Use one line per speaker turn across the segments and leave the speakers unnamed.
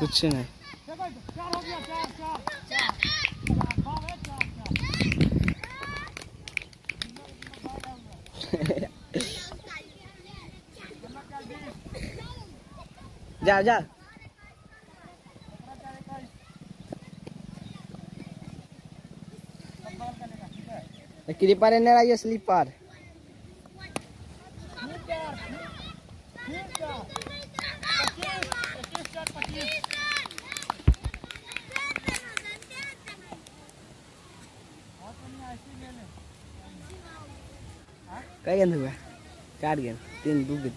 कुछ नहीं। जा जा। स्लीपर कई गेंद हुआ चार गेंद, तीन, दो गेंद।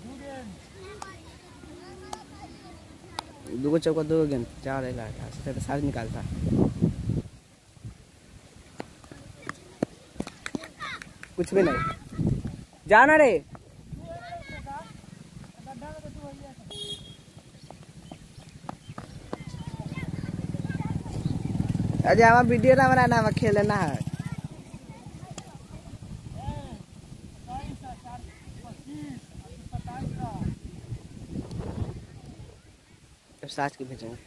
दो चौका दो गेंद। चार है था सात निकालता। कुछ भी नहीं। जाना रे। अजय हमारा वीडियो ना बनाना हमें खेलना है। साच के भेजेंगे।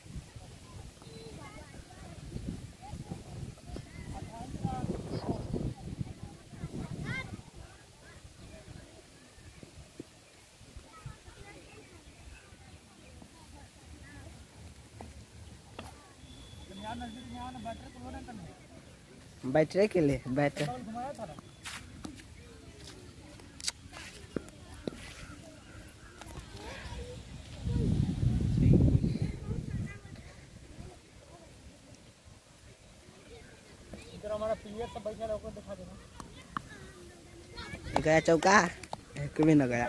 बैटरी के लिए बैटरी
हमारा प्लेयर सब बैठा है दिखा देना
गया चौका? एक भी न गया।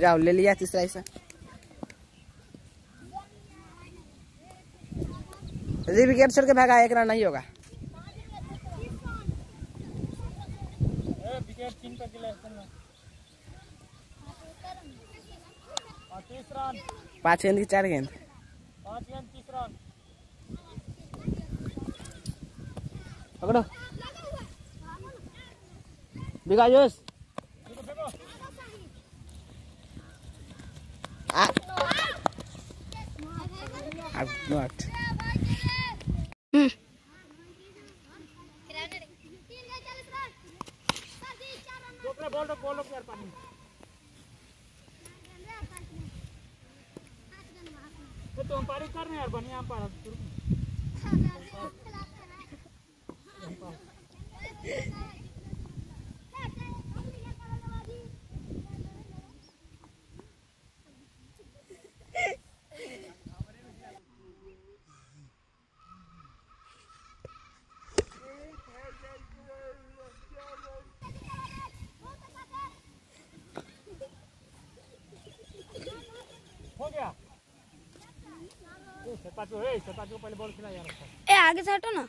जाओ ले लिया तीसरा ऐसा विकेट छोड़ के भागा एक रन नहीं होगा
ए विकेट तीन पर गिला चलना और तीस रन
पाँच गेंद की चार गेंद। पकड़ो।
देखो देखो
नॉट
बॉल रो बॉल रो पानी तो अंपायरिंग कर रहे यार बढ़िया हम पारा हो गया ए सताचो ए सताचो पहले बॉल खिला यार
ए आगे से हटो ना।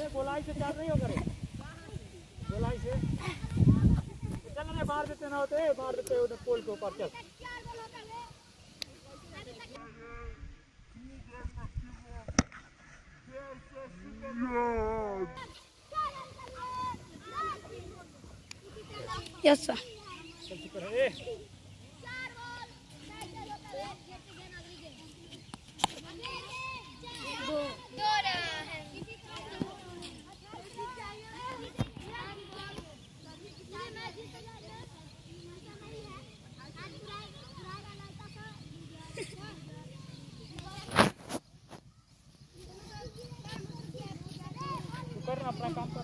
ए गोलाई से चार नहीं होगा रे गोलाई से। चल ना मार देते ना होते मार देते उधर पोल के ऊपर चल।
यस सर
चल ठीक है ए तू कर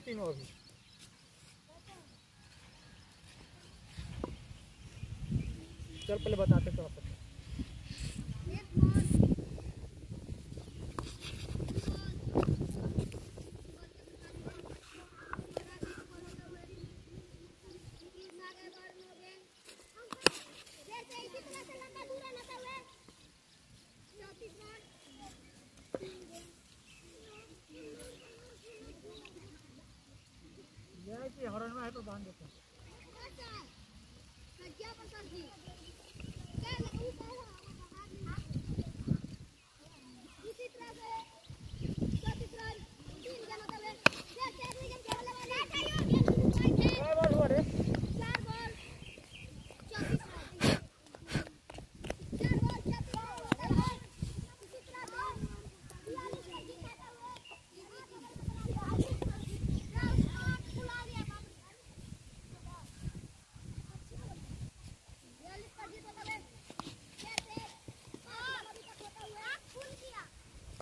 तीनों अभी चल पहले बताते तो आपको हरण में है तो बाँध देते हैं क्या बात हुआ रे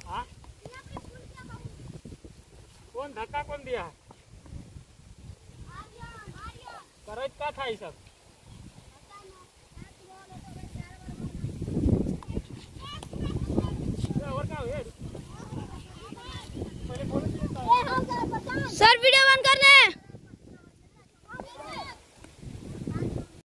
हाँ कौन धक्का कौन दिया है करज का था ये सब